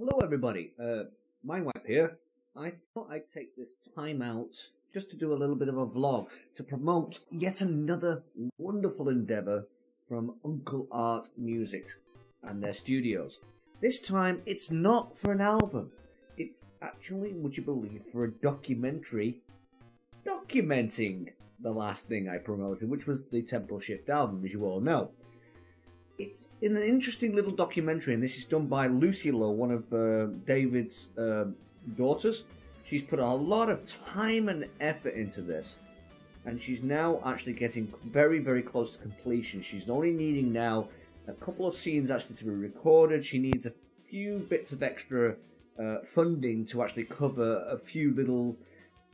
Hello, everybody. Uh, Mindwipe here. I thought I'd take this time out just to do a little bit of a vlog to promote yet another wonderful endeavour from Uncle Art Music and their studios. This time, it's not for an album. It's actually, would you believe, for a documentary documenting the last thing I promoted, which was the Temple Shift album, as you all know. It's in an interesting little documentary, and this is done by Lucy Lowe, one of uh, David's uh, daughters. She's put a lot of time and effort into this, and she's now actually getting very, very close to completion. She's only needing now a couple of scenes actually to be recorded. She needs a few bits of extra uh, funding to actually cover a few little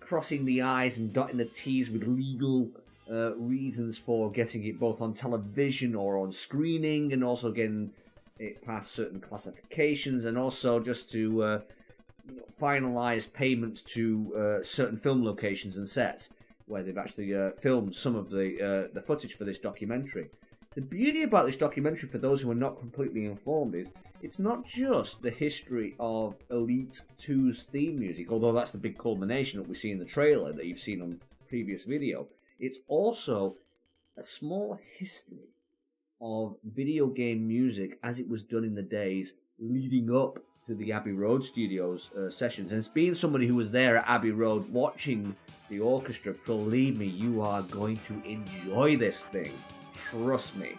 crossing the I's and dotting the T's with legal uh, reasons for getting it both on television or on screening, and also getting it past certain classifications, and also just to uh, finalize payments to uh, certain film locations and sets where they've actually uh, filmed some of the uh, the footage for this documentary. The beauty about this documentary, for those who are not completely informed, is it's not just the history of Elite 2's theme music, although that's the big culmination that we see in the trailer that you've seen on previous video. It's also a small history of video game music as it was done in the days leading up to the Abbey Road Studios uh, sessions. And it's being somebody who was there at Abbey Road watching the orchestra, believe me, you are going to enjoy this thing. Trust me.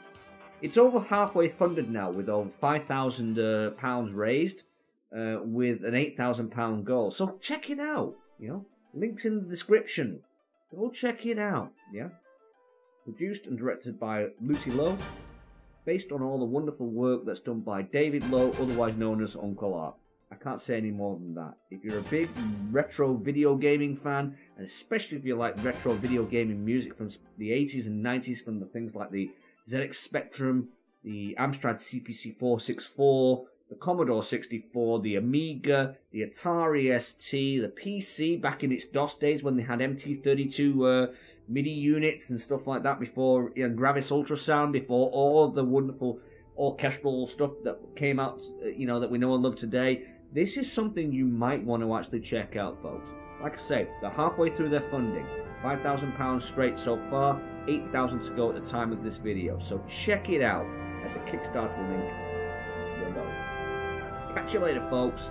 It's over halfway funded now with over £5,000 uh, raised uh, with an £8,000 goal. So check it out, you know. Links in the description. Go check it out, yeah. Produced and directed by Lucy Lowe, based on all the wonderful work that's done by David Lowe, otherwise known as Uncle Art. I can't say any more than that. If you're a big retro video gaming fan, and especially if you like retro video gaming music from the 80s and 90s, from the things like the ZX Spectrum, the Amstrad CPC 464, the Commodore 64, the Amiga, the Atari ST, the PC back in its DOS days when they had MT32 uh, MIDI units and stuff like that before know, Gravis Ultrasound, before all the wonderful orchestral stuff that came out, uh, you know, that we know and love today. This is something you might want to actually check out, folks. Like I say, they're halfway through their funding. £5,000 straight so far, 8000 to go at the time of this video. So check it out at the Kickstarter link below. Later, folks.